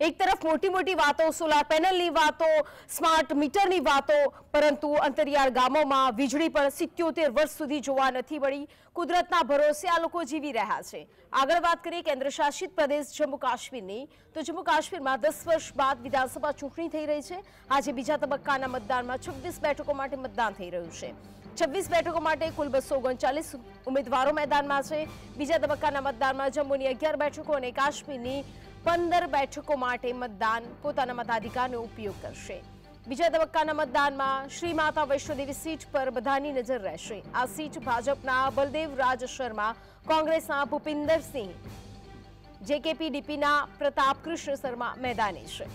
એક તરફ મોટી મોટી વાતો સોલાર પેનલની વાતો સ્માર્ટ મીટરની વાતો પરંતુ અંતરિયાળ ગામોમાં વીજળી પણ સિત્યોતેર વર્ષ સુધી જોવા નથી મળી કુદરતના ભરોસે આ લોકો જીવી રહ્યા છે આગળ વાત કરીએ કેન્દ્ર શાસિત પ્રદેશ જમ્મુ કાશ્મીરની તો જમ્મુ કાશ્મીરમાં દસ વર્ષ બાદ વિધાનસભા ચૂંટણી થઈ રહી છે આજે બીજા તબક્કાના મતદાનમાં છવ્વીસ બેઠકો માટે મતદાન થઈ રહ્યું છે છવ્વીસ બેઠકો માટે કુલ બસો ઓગણચાલીસ ઉમેદવારો મેદાનમાં છે બીજા તબક્કાના મતદાનમાં જમ્મુની અગિયાર બેઠકો અને કાશ્મીરની પંદર બેઠકો માટે મતદાન પોતાના મતાધિકારનો ઉપયોગ કરશે બીજા તબક્કાના મતદાનમાં શ્રી માતા વૈષ્ણોદેવી સીટ પર બધાની નજર રહેશે આ સીટ ભાજપના બલદેવ રાજ શર્મા કોંગ્રેસના ભૂપિન્દર સિંહ જેકેપીડીપીના પ્રતાપ કૃષ્ણ શર્મા મેદાની છે